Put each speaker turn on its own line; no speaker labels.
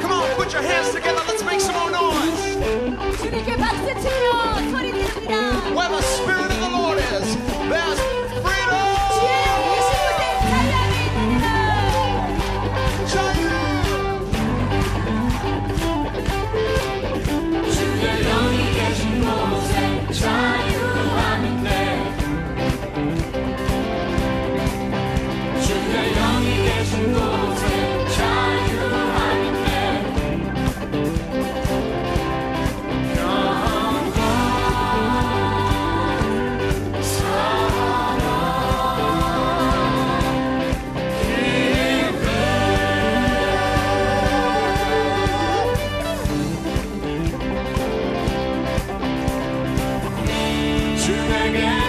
Come on, put your hands together. Let's make some more noise. again.